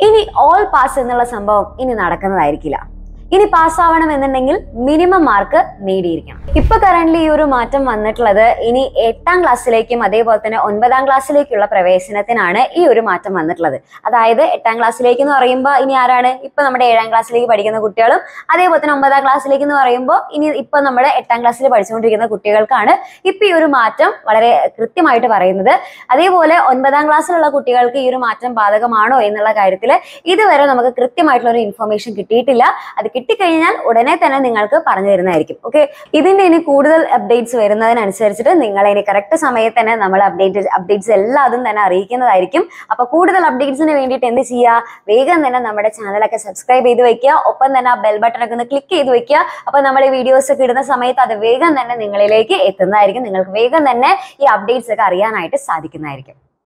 ഇനി all pass എന്നുള്ള സംഭവം ഇനി നടക്കുന്നതായിരിക്കില്ല. ഇനി പാസ്സാവണം എന്നുണ്ടെങ്കിൽ മിനിമം മാർക്ക് നേടിയിരിക്കണം. ഇപ്പൊ കറന്റ് ഈ ഒരു മാറ്റം വന്നിട്ടുള്ളത് ഇനി എട്ടാം ക്ലാസ്സിലേക്കും അതേപോലെ തന്നെ ഒൻപതാം ക്ലാസ്സിലേക്കുള്ള പ്രവേശനത്തിനാണ് ഈ ഒരു മാറ്റം വന്നിട്ടുള്ളത്. അതായത് എട്ടാം ക്ലാസ്സിലേക്ക് എന്ന് പറയുമ്പോൾ ഇനി ആരാണ്? ഇപ്പൊ നമ്മുടെ ഏഴാം ക്ലാസ്സിലേക്ക് പഠിക്കുന്ന കുട്ടികളും അതേപോലെ തന്നെ ഒമ്പതാം ക്ലാസ്സിലേക്ക് എന്ന് പറയുമ്പോൾ ഇനി ഇപ്പൊ നമ്മുടെ എട്ടാം ക്ലാസ്സിൽ പഠിച്ചുകൊണ്ടിരിക്കുന്ന കുട്ടികൾക്കാണ് ഇപ്പൊ ഈ ഒരു മാറ്റം വളരെ കൃത്യമായിട്ട് പറയുന്നത്. അതേപോലെ ഒൻപതാം ക്ലാസ്സിലുള്ള കുട്ടികൾക്ക് ഈ ഒരു മാറ്റം ബാധകമാണോ എന്നുള്ള കാര്യത്തിൽ ഇതുവരെ നമുക്ക് കൃത്യമായിട്ടുള്ള ഒരു ഇൻഫർമേഷൻ കിട്ടിയിട്ടില്ല. അത് കിട്ടിക്കഴിഞ്ഞാൽ ഉടനെ തന്നെ നിങ്ങൾക്ക് പറഞ്ഞു തരുന്നതായിരിക്കും. ഓക്കെ ഇതിന്റെ ഇനി കൂടുതൽ അപ്ഡേറ്റ്സ് വരുന്നതിനനുസരിച്ചിട്ട് നിങ്ങളെ ഇനി കറക്റ്റ് സമയത്ത് തന്നെ നമ്മൾ അപ്ഡേറ്റ് അപ്ഡേറ്റ്സ് എല്ലാതും തന്നെ അറിയിക്കുന്നതായിരിക്കും. അപ്പൊ കൂടുതൽ അപ്ഡേറ്റ്സിന് വേണ്ടിയിട്ട് എന്ത് ചെയ്യുക വേഗം തന്നെ നമ്മുടെ ചാനലൊക്കെ സബ്സ്ക്രൈബ് ചെയ്ത് വെക്കുക ഒപ്പം തന്നെ ആ ബെൽ ബട്ടൺ ഒക്കെ ഒന്ന് ക്ലിക്ക് ചെയ്ത് വെക്കുക അപ്പൊ നമ്മുടെ വീഡിയോസ് ഒക്കെ ഇടുന്ന സമയത്ത് അത് വേഗം തന്നെ നിങ്ങളിലേക്ക് എത്തുന്നതായിരിക്കും. നിങ്ങൾക്ക് വേഗം തന്നെ ഈ അപ്ഡേറ്റ്സ് ഒക്കെ അറിയാനായിട്ട് സാധിക്കുന്നതായിരിക്കും.